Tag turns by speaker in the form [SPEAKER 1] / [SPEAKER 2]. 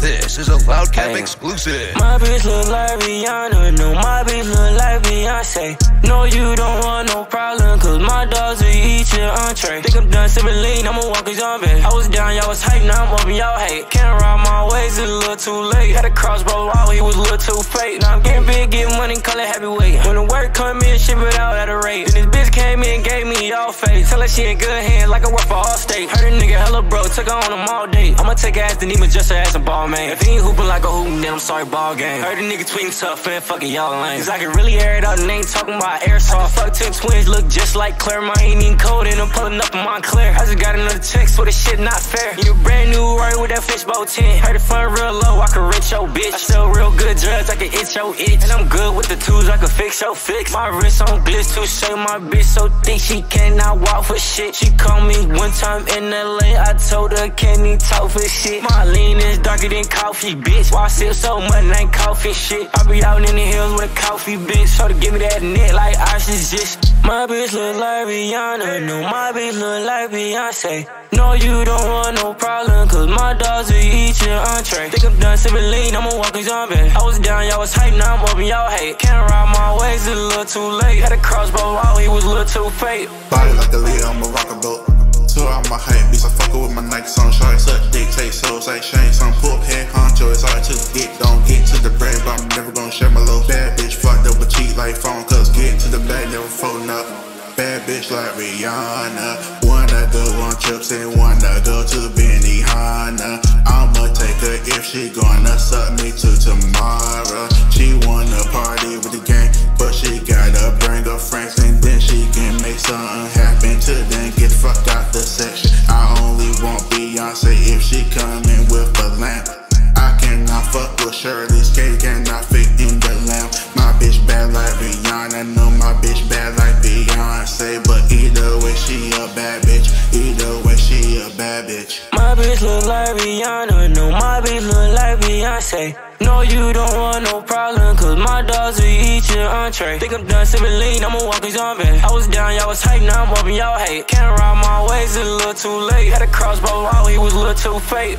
[SPEAKER 1] This is a Loudcap exclusive.
[SPEAKER 2] My bitch look like Rihanna, no, my bitch look like Beyonce. No, you don't want no problem, cause my dogs will eat your entree. Think I'm done sipping lean, I'ma walk a zombie. Was now I'm up y'all hate. Can't ride my ways, it's a little too late. Had a crossbow while he was a little too fake. Now I'm getting big, getting money, call it heavyweight. When the work come in, ship it out at a rate. Then this bitch came in, gave me all face. Tell her she in good hands, like I work for Allstate. Heard a nigga hella bro, took her on them all day. I'ma take ass to even just her ass a ball man. If he ain't hooping like a hoop, then I'm sorry, ball game. Heard a nigga tweeting tough, man, fucking y'all lame. Cause I can really air it out and ain't talking about airsoft. Fuck 10 twins, look just like Claire. Mine ain't even cold and I'm pulling up in Montclair. I just got another text, so this shit not fair. You brand new, right with that fishbowl 10. Heard the fun real low, I can rent your bitch. I sell real good drugs, I can itch your itch. And I'm good with the tools, I can fix your fix. My wrist on glitz to say my bitch so thick, she cannot walk for shit. She called me one time in LA, I told her, can he talk for shit? My lean is darker than coffee, bitch. Why I sip so much, ain't coffee shit. I be out in the hills with a coffee bitch, so to give me that neck like oxygen. My bitch look like Rihanna, no, my bitch look like Beyonce. No, you don't want no problem, cause my dogs will eat your entree. Think I'm done sipping lean, I'm a walking zombie. I was down, y'all was hype, now I'm up and y'all hate. Can't ride my ways, it's a little too late. Had a crossbow while he was a little too fake.
[SPEAKER 3] Body like a lead, I'm a rocker boat. Two out my hype, bitch, I fuck with my Nikes on short. Suck dictate, souls like Shane. Some poor head honcho, it's hard to get. Don't get to the bread, but I'm never gonna share my low. Bad bitch, fucked up with cheat like phone, cause get to the bag, never folding up. Bad bitch like Rihanna. Wanna go on trips and wanna go to Benihana. I'ma take her if she gonna suck me to tomorrow. She wanna party with the gang, but she gotta bring her friends and then she can make something happen to then get fucked out the section. I only want Beyonce if she coming with a lamp. I cannot fuck with Shirley's cake, cannot fit she a bad bitch. Either way she a bad bitch.
[SPEAKER 2] My bitch look like Rihanna, no, my bitch look like Beyonce. No, you don't want no problem, cause my dogs will eat your entree. Think I'm done sipping lean, I'm a walking zombie. I was down, y'all was hype, now I'm up y'all hate. Can't ride my ways, it's a little too late. Had a crossbow while he was a little too fake.